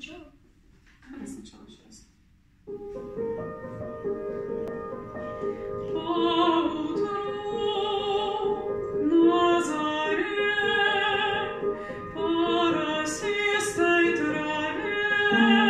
Good job. That's atrocious. Thank you.